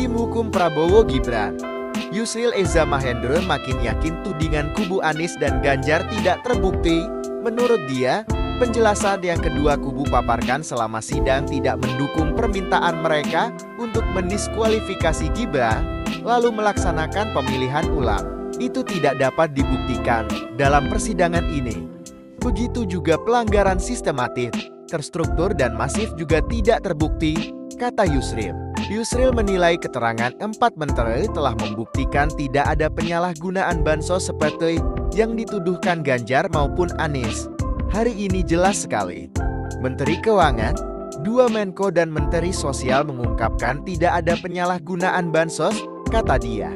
Tim hukum Prabowo Gibran Yusril Eza Mahendra makin yakin tudingan kubu Anies dan Ganjar tidak terbukti. Menurut dia, penjelasan yang kedua kubu paparkan selama sidang tidak mendukung permintaan mereka untuk mendiskualifikasi Gibran, lalu melaksanakan pemilihan ulang. Itu tidak dapat dibuktikan dalam persidangan ini. Begitu juga pelanggaran sistematis, terstruktur dan masif juga tidak terbukti, kata Yusril. Yusril menilai keterangan empat menteri telah membuktikan tidak ada penyalahgunaan bansos seperti yang dituduhkan Ganjar maupun Anies. Hari ini jelas sekali. Menteri Keuangan, dua Menko dan Menteri Sosial mengungkapkan tidak ada penyalahgunaan bansos, kata dia.